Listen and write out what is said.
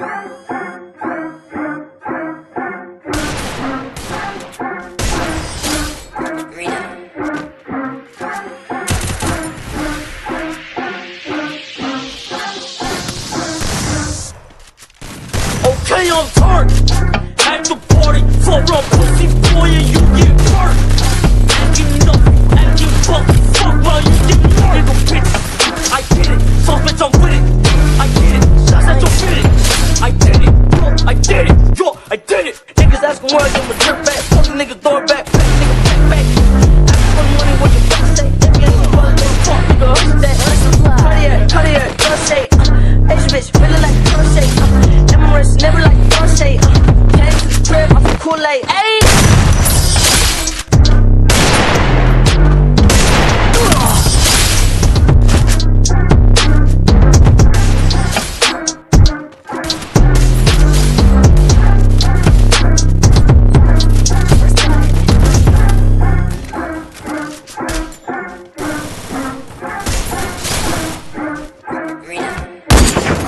Okay, I'm turned. Did I did it. Niggas asking where I get my jerk back. Fucking nigga, throw it back. Back, nigga, back, back. Asking for the money, what you fuck say? Every nigga, fuck, nigga, fuck, nigga, hustle that. Cartier, Cartier, Dolce, uh, Asian bitch, really like Dolce, uh, Emirates, never like Dolce, uh, came to the crib, I'm from Kool-Aid, ayy.